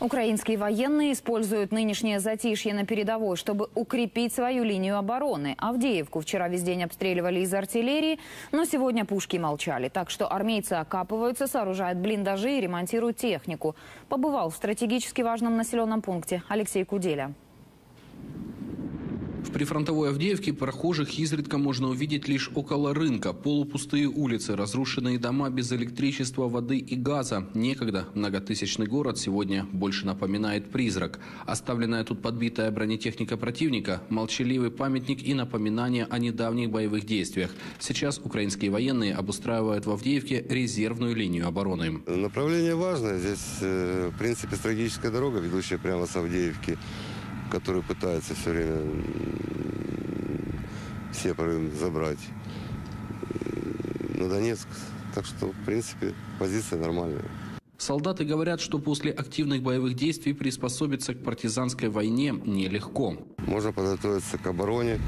Украинские военные используют нынешнее затишье на передовой, чтобы укрепить свою линию обороны. Авдеевку вчера весь день обстреливали из артиллерии, но сегодня пушки молчали. Так что армейцы окапываются, сооружают блиндажи и ремонтируют технику. Побывал в стратегически важном населенном пункте Алексей Куделя. В прифронтовой Авдеевке прохожих изредка можно увидеть лишь около рынка. Полупустые улицы, разрушенные дома без электричества, воды и газа. Некогда многотысячный город сегодня больше напоминает призрак. Оставленная тут подбитая бронетехника противника, молчаливый памятник и напоминание о недавних боевых действиях. Сейчас украинские военные обустраивают в Авдеевке резервную линию обороны. Направление важное. Здесь, э, в принципе, стратегическая дорога, ведущая прямо с Авдеевки который пытается все время все забрать на Донецк. Так что, в принципе, позиция нормальная. Солдаты говорят, что после активных боевых действий приспособиться к партизанской войне нелегко. Можно подготовиться к обороне,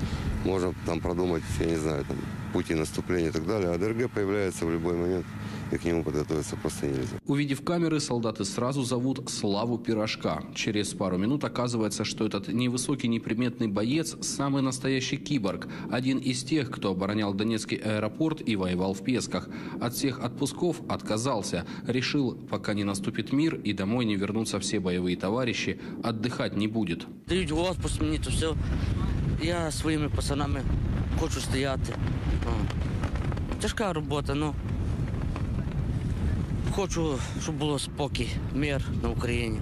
можно там продумать, я не знаю, там, пути наступления и так далее. А ДРГ появляется в любой момент и к нему подготовиться просто нельзя. Увидев камеры, солдаты сразу зовут Славу Пирожка. Через пару минут оказывается, что этот невысокий неприметный боец – самый настоящий киборг. Один из тех, кто оборонял Донецкий аэропорт и воевал в Песках. От всех отпусков отказался. Решил, пока не наступит мир и домой не вернутся все боевые товарищи, отдыхать не будет. Дають в отпуск мені, то все. Я своїми пацанами хочу стояти. Тяжка робота, ну. Хочу, щоб було спокій, мир на Україні.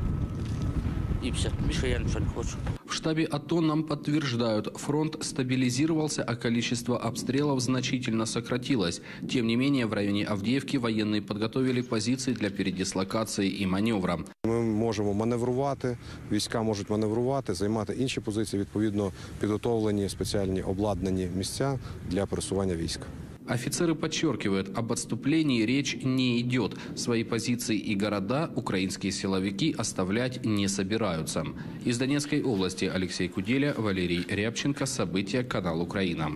І все. Більше я нічого не хочу. В штабе АТО нам подтверждают, фронт стабилизировался, а количество обстрелов значительно сократилось. Тем не менее, в районе Авдеевки военные подготовили позиции для передислокации и маневра. Ми можемо маневрувати, війська можуть маневрувати, займати інші позиції, відповідно підготовлені спеціальні обладнані місця для пересування військ. Офицеры подчеркивают, об отступлении речь не идет. Свои позиции и города украинские силовики оставлять не собираются. Из Донецкой области Алексей Куделя, Валерий Рябченко. События. Канал Украина.